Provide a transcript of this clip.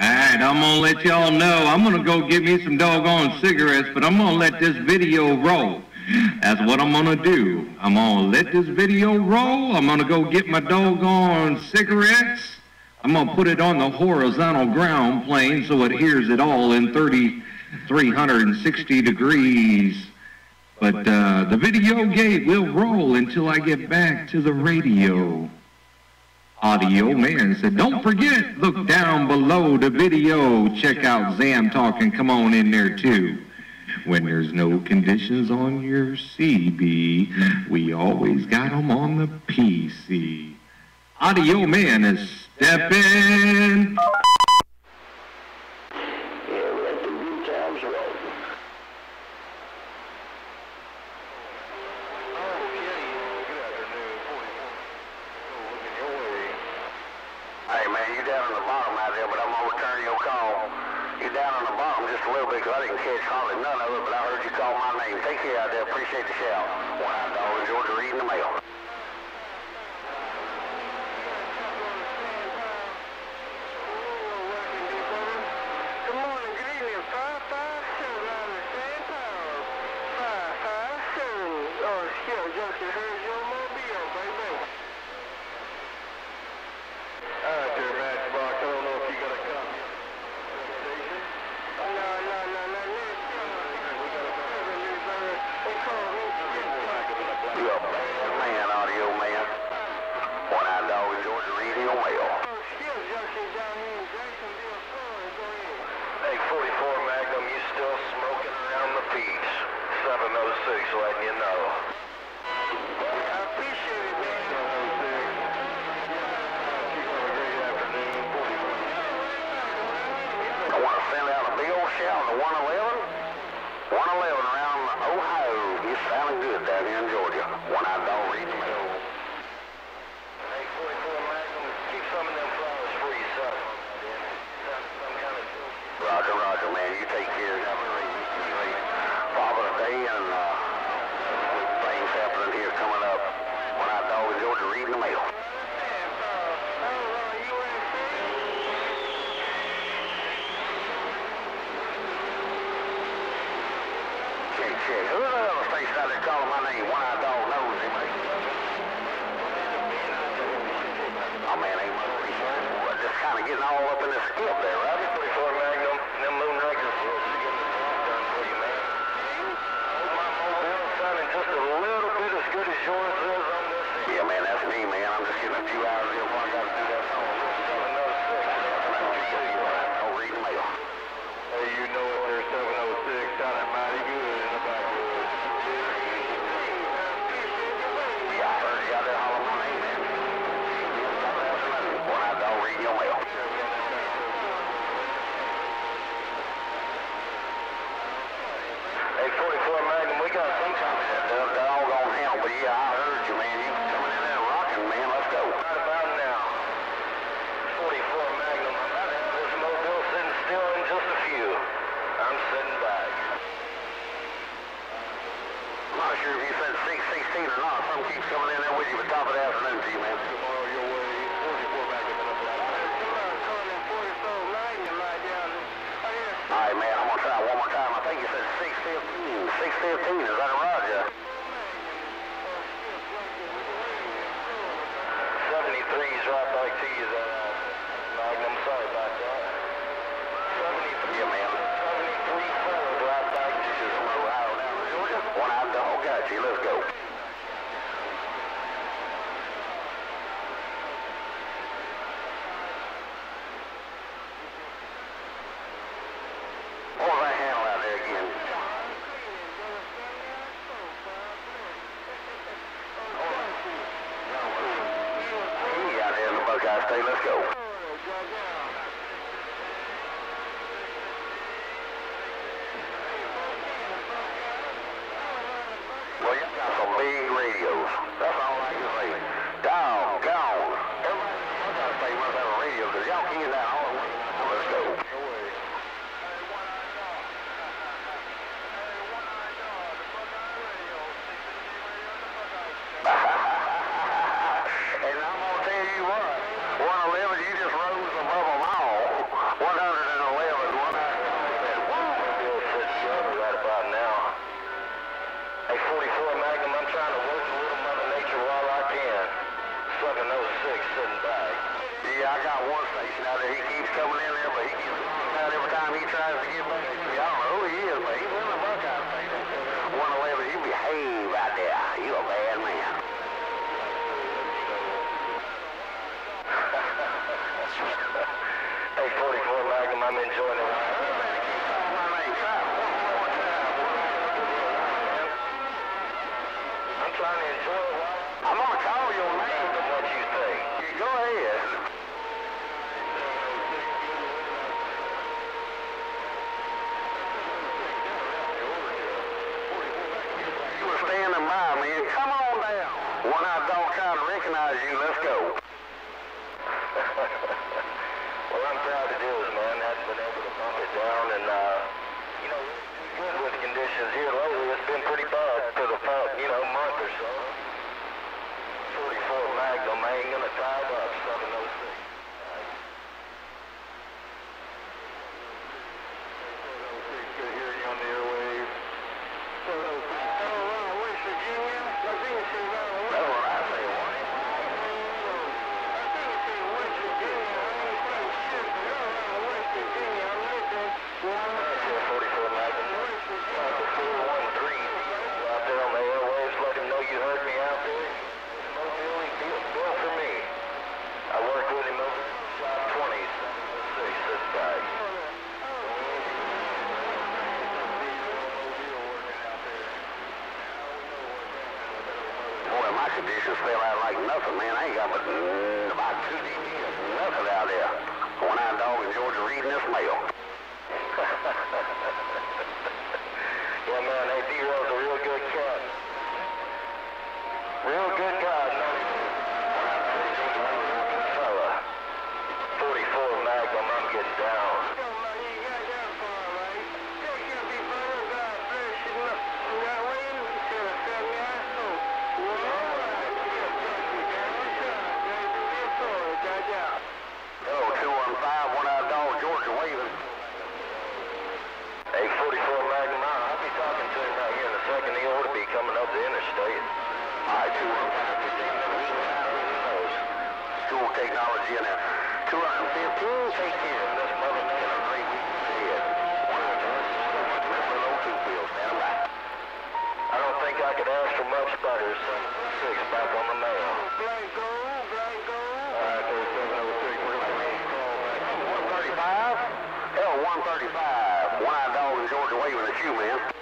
Alright, I'm gonna let y'all know. I'm gonna go get me some doggone cigarettes, but I'm gonna let this video roll. That's what I'm gonna do. I'm gonna let this video roll. I'm gonna go get my doggone cigarettes. I'm gonna put it on the horizontal ground plane so it hears it all in 3,360 degrees. But uh, the video gate will roll until I get back to the radio. Audio man said, don't forget, look down below the video. Check out Zam Talk and come on in there too. When there's no conditions on your CB, we always got 'em on the PC. Audio man is stepping. Yeah, let the good times roll. Hey man, you down on the bottom out there, but I'm gonna return your call. You down on the bottom just a little bit 'cause I didn't catch hardly none of it, but I heard you call my name. Take care out there. Appreciate the shout. Out dog enjoyed the reading the mail. Down here in Jacksonville, Florida. Go ahead. Hey, 44 Magnum, you still smoking around the piece. 706 letting you know. I appreciate it, man. 706. Keep have a great afternoon. 44. I want to send out a big old shout to 111. 111 around Ohio. You sounding good here in Georgia. One out dog reading the mail. Hey, 44 Magnum, keep some of them flowers for yourself. Some, some kind of... Roger, Roger, man. You take care. Have a great Day and uh, things happening here coming up. One out dog enjoyed the reading the mail. Check, check. The there calling my name? One out dog knows him. Man, ain't. Just kind of getting all up in this skip there, right? 44 Magnum, them Moonrakers will get the job done for you, man. My mobile sounding just a little bit as good as yours is on this. Yeah, man, that's me, man. I'm just getting a few hours in before I got to do that song. 706. I'll read the mail. Hey, you know it there, 706, sounding mighty good in the backwoods. Yeah, I heard you out there hollering my name, man. One out dog reading your mail. Hey, 44 Magnum, we got some kind of That, that, that all gone hell, but yeah, I heard you, man. You coming in there rocking, man. Let's go. right about now. 44 Magnum, I'm about to have this mobile sitting still in just a few. I'm sitting back. I'm not sure if you said 616 or not. Something keeps coming in there with you, but top of the afternoon to you, man. Tomorrow your way, 44 Magnum in a black. Somebody calling 44 Magnum right down there. Yeah. All right, man. I'm gonna try one more time. I think you said 615. 615, is that right, Roger? 73's right back to you there. Go. Well, I'm proud to do it, man. I've been able to bump it down, and, uh, you know, good with conditions here lately. It's been pretty bad for the past, you know, month or so. 44 Magnum, I ain't gonna tie up, 706. Good hearing you on the airwaves. That's what I say. Yeah, 44 Magnum. Delta 413. Out there on the airwaves, let him know you heard me out there. Mobile, he built, built for me. I work with him over shop 20s, 6, this guy. Conditions fell out like nothing, man. I ain't got but mm, about two dBs, nothing out there. One-eyed dog in Georgia reading this mail. Yeah, man, hey, D-Ro's a real good cat. Real good guy, no. Fella. 44 Magnum, I'm getting down. Hello, 215, one-eyed dog, Georgia waving. Hey, 44 Magnum, I- I'll be talking to him right here in a second. He ought to be coming up the interstate. All right, 215, School technology in there. 215, take care of this mother man. A great week ahead. Remember those two bills, stand by. I don't think I could ask for much better. 706 back on the mail. All right, there's 706. We're going to call back. 135? Hell, 135. One-eyed dog in Georgia waving at you, man.